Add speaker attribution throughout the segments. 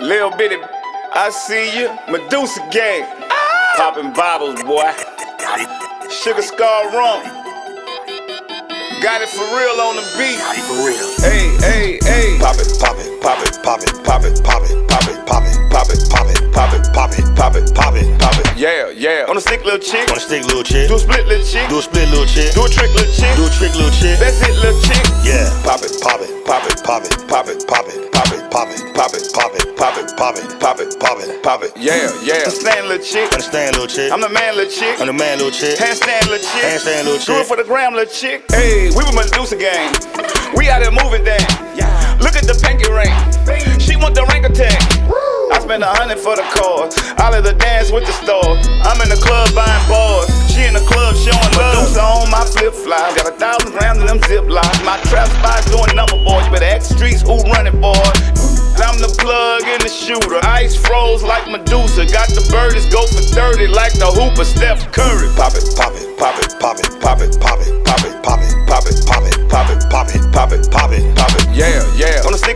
Speaker 1: Lil bitty, I see you. Medusa gang. Popping bottles, boy. Sugar Scar rum. Gotti 4 Real on the beat.
Speaker 2: For real.
Speaker 1: Hey, hey, hey.
Speaker 2: Pop it, pop it, pop it, pop it, pop it, pop it, pop it, pop it, pop it, pop it, pop it, pop it, pop it, pop it, pop it.
Speaker 1: Yeah, yeah. On a stick, little chick.
Speaker 2: Wanna stick, little chick?
Speaker 1: Do a split, little chick.
Speaker 2: Do a split, little chick.
Speaker 1: Do a trick, little chick.
Speaker 2: Do a trick, little chick.
Speaker 1: That's it, little chick.
Speaker 2: Yeah. Pop it, pop it, pop it, pop it, pop it, pop it, pop it, pop it, pop it, pop it, pop it, pop it, pop it, pop it, pop it.
Speaker 1: Yeah, yeah. Understand, little chick.
Speaker 2: Understand, little chick?
Speaker 1: I'm the man, little chick.
Speaker 2: I'm the man, little chick.
Speaker 1: Handstand, little chick.
Speaker 2: Handstand, little chick.
Speaker 1: Do it for the gram, little chick. Hey, we were Medusa gang. We out there moving down. Look at the pinky ring. She want the orangutan. I spent a hundred for the cars. Out of the dance with the stars. I'm in the club buying bars. She in the club showing love. Medusa on my flip flops. Got a thousand grams of them zip locks. My trap spot's shooter. Ice froze like Medusa. Got the birdies go for 30 like the hooper Steph Curry.
Speaker 2: Pop it, pop it, pop it, pop it, pop it, pop it, pop it, pop it,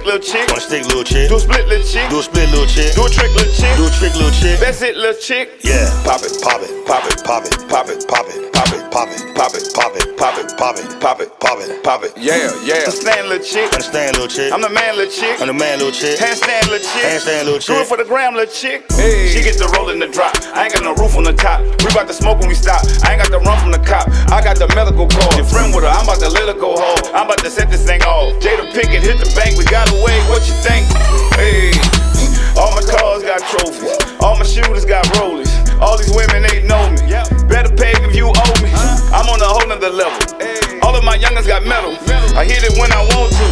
Speaker 1: little chick.
Speaker 2: Wanna stick, little chick?
Speaker 1: Do a split, little chick.
Speaker 2: Do a split, little chick.
Speaker 1: Do a trick, little chick.
Speaker 2: Do a trick, little chick.
Speaker 1: That's it, little chick.
Speaker 2: Yeah. Pop it, pop it, pop it, pop it, pop it, pop it, pop it, pop it, pop it, pop it, pop it, pop it, pop it, pop it, pop it.
Speaker 1: Yeah, yeah. Understand, little chick.
Speaker 2: Understand, little chick?
Speaker 1: I'm the man, little chick.
Speaker 2: I'm the man, little chick.
Speaker 1: Handstand, little chick.
Speaker 2: Handstand, little chick.
Speaker 1: Do it for the gram, little chick. She get the roll in the drop. I ain't got no roof on the top. We about to smoke when we stop. I ain't got the run from the cop. I got the medical call. Your friend with her, I'm about to let her go home. I'm about to set this thing off. Jada Pinkett hit the bank. We got away. What you think? Hey. All my cars got trophies. All my shooters got rollies. All these women, they know me. Better pay if you owe me. I'm on a whole nother level. All of my youngers got metal. I hit it when I want to.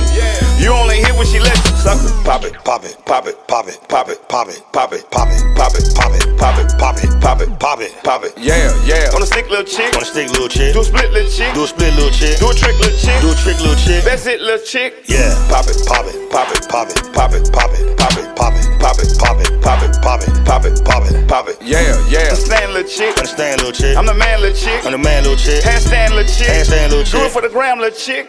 Speaker 1: You only hit when she lets you. Sucker.
Speaker 2: Pop it, pop it, pop it, pop it, pop it, pop it, pop it, pop it, pop it, pop it, pop it, pop it, pop it, pop it, pop it.
Speaker 1: Yeah, yeah. On a stick, little chick.
Speaker 2: Wanna stick, little chick?
Speaker 1: Do a split, little chick.
Speaker 2: Do a split, little chick.
Speaker 1: Do a trick, little chick.
Speaker 2: Do a trick, little chick.
Speaker 1: That's it, little chick.
Speaker 2: Yeah. Pop it, pop it, pop it, pop it, pop it, pop it, pop it, pop it, pop it, pop it, pop it, pop it, pop it, pop it, pop it.
Speaker 1: Yeah, yeah. Understand, little chick.
Speaker 2: Understand, little chick?
Speaker 1: I'm the man, little chick.
Speaker 2: I'm the man, little chick.
Speaker 1: Handstand, little chick.
Speaker 2: Handstand, little chick.
Speaker 1: Do it for the gram, little chick.